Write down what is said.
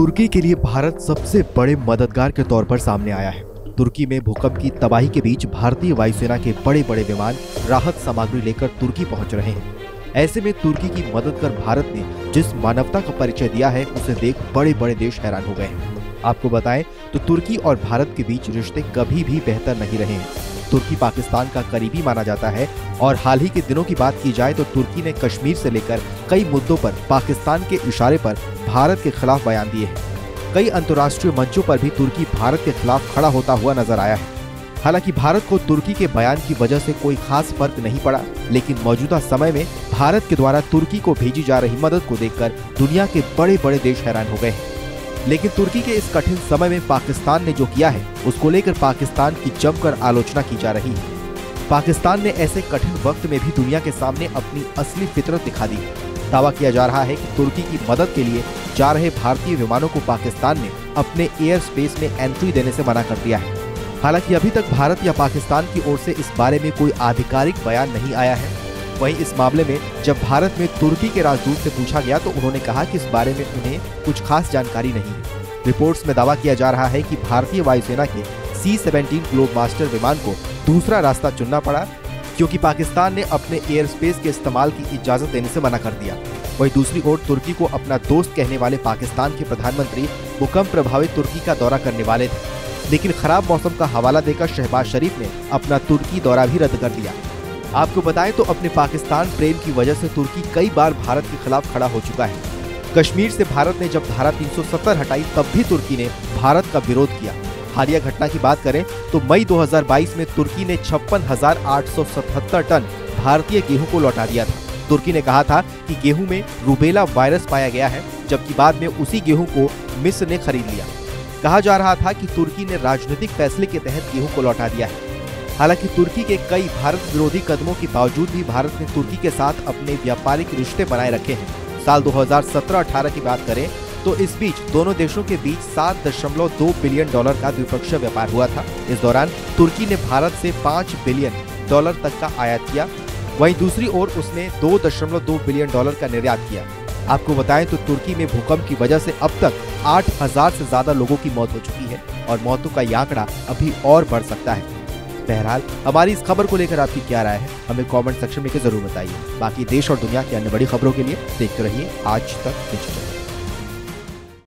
तुर्की के लिए भारत सबसे बड़े मददगार के तौर पर सामने आया है। तुर्की में भूकंप की तबाही के बीच भारतीय वायुसेना के बड़े बड़े विमान राहत सामग्री लेकर तुर्की पहुँच रहे हैं। ऐसे में तुर्की की मदद कर भारत ने जिस मानवता का परिचय दिया है, उसे देख बड़े बड़े देश हैरान हो गए हैं। आपको बताएँ तो तुर्की और भारत के बीच रिश्ते कभी भी बेहतर नहीं रहे हैं। तुर्की पाकिस्तान का करीबी माना जाता है। और हाल ही के दिनों की बात की जाए तो तुर्की ने कश्मीर से लेकर कई मुद्दों पर पाकिस्तान के इशारे पर भारत के खिलाफ बयान दिए हैं। कई अंतर्राष्ट्रीय मंचों पर भी तुर्की भारत के खिलाफ खड़ा होता हुआ नज़र आया है। हालाँकि भारत को तुर्की के बयान की वजह से कोई खास फ़र्क नहीं पड़ा, लेकिन मौजूदा समय में भारत के द्वारा तुर्की को भेजी जा रही मदद को देखकर दुनिया के बड़े बड़े देश हैरान हो गए हैं। लेकिन तुर्की के इस कठिन समय में पाकिस्तान ने जो किया है, उसको लेकर पाकिस्तान की जमकर आलोचना की जा रही है। पाकिस्तान ने ऐसे कठिन वक्त में भी दुनिया के सामने अपनी असली फितरत दिखा दी दावा किया जा रहा है कि तुर्की की मदद के लिए जा रहे भारतीय विमानों को पाकिस्तान ने अपने एयर स्पेस में एंट्री देने से मना कर दिया है। हालाँकि अभी तक भारत या पाकिस्तान की ओर से इस बारे में कोई आधिकारिक बयान नहीं आया है। वहीं इस मामले में जब भारत में तुर्की के राजदूत से पूछा गया तो उन्होंने कहा कि इस बारे में उन्हें कुछ खास जानकारी नहीं है। रिपोर्ट्स में दावा किया जा रहा है कि भारतीय वायुसेना के सी सेवेंटीन ग्लोब मास्टर विमान को दूसरा रास्ता चुनना पड़ा, क्योंकि पाकिस्तान ने अपने एयर स्पेस के इस्तेमाल की इजाज़त देने से मना कर दिया। वहीं दूसरी ओर तुर्की को अपना दोस्त कहने वाले पाकिस्तान के प्रधानमंत्री भूकंप प्रभावित तुर्की का दौरा करने वाले थे। लेकिन खराब मौसम का हवाला देकर शहबाज शरीफ ने अपना तुर्की दौरा भी रद्द कर दिया। आपको बताएँ तो अपने पाकिस्तान प्रेम की वजह से तुर्की कई बार भारत के खिलाफ खड़ा हो चुका है। कश्मीर से भारत ने जब धारा 370 हटाई, तब भी तुर्की ने भारत का विरोध किया। हालिया घटना की बात करें तो मई 2022 में तुर्की ने छप्पन टन भारतीय गेहूँ को लौटा दिया था। तुर्की ने कहा था कि गेहूँ में रूबेला वायरस पाया गया है, जबकि बाद में उसी गेहूँ को मिस्र ने खरीद लिया। कहा जा रहा था कि तुर्की ने राजनीतिक फैसले के तहत गेहूँ को लौटा दिया है। हालाँकि तुर्की के कई भारत विरोधी कदमों के बावजूद भी भारत ने तुर्की के साथ अपने व्यापारिक रिश्ते बनाए रखे हैं। साल 2017-18 की बात करें तो इस बीच दोनों देशों के बीच सात दशमलव दो बिलियन डॉलर का द्विपक्षीय व्यापार हुआ था। इस दौरान तुर्की ने भारत से पाँच बिलियन डॉलर तक का आयात किया। वहीं दूसरी ओर उसने दो दशमलव दो बिलियन डॉलर का निर्यात किया। आपको बताएँ तो तुर्की में भूकंप की वजह से अब तक आठ हज़ार से ज़्यादा लोगों की मौत हो चुकी है और मौतों का आंकड़ा अभी और बढ़ सकता है। बहरहाल, हमारी इस खबर को लेकर आपकी क्या राय है? हमें कमेंट सेक्शन में ज़रूर बताइए। बाकी देश और दुनिया की अन्य बड़ी खबरों के लिए देखते रहिए आज तक डिजिटल